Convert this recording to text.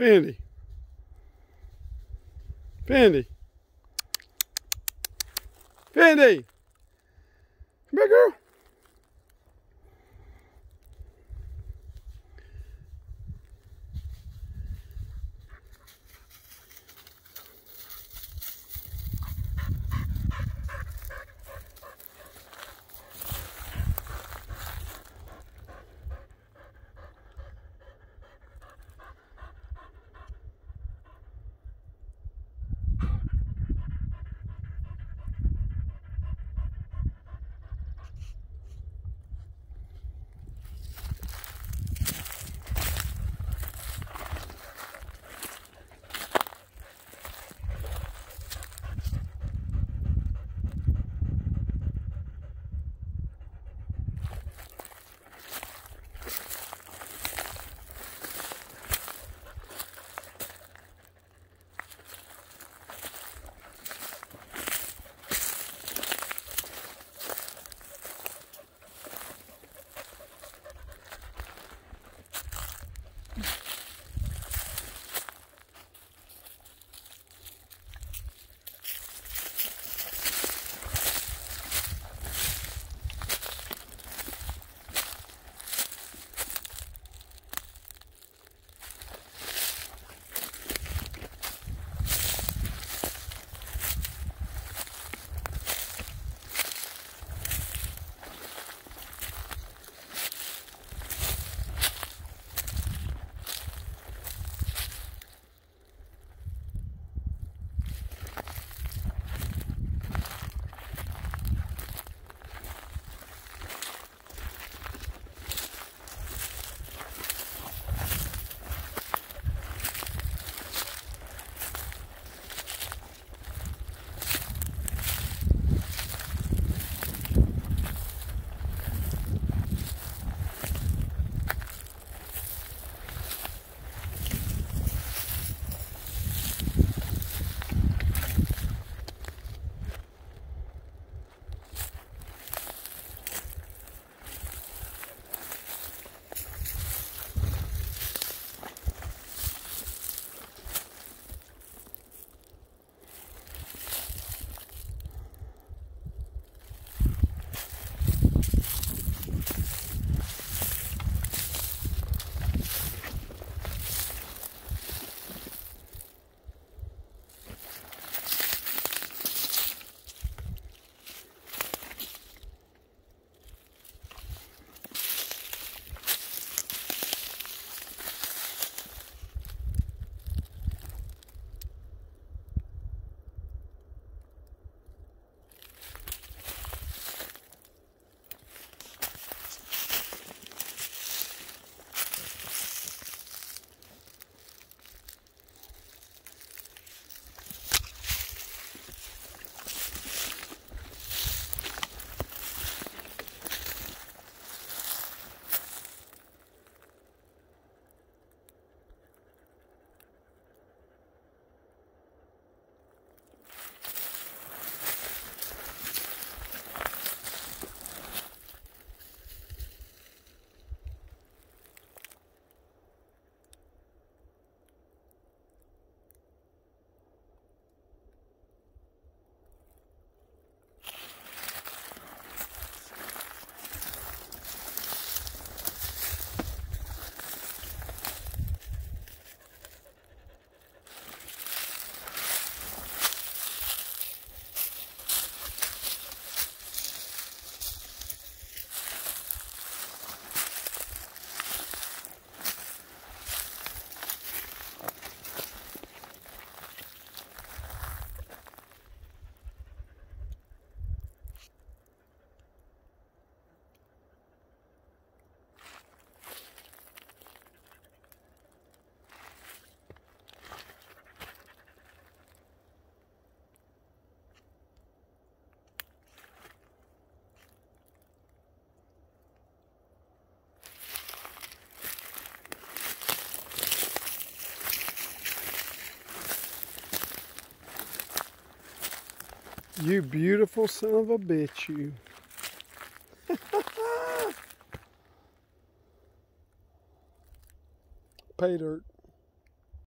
Pende. Pende. Pende. You beautiful son of a bitch, you. Pay dirt.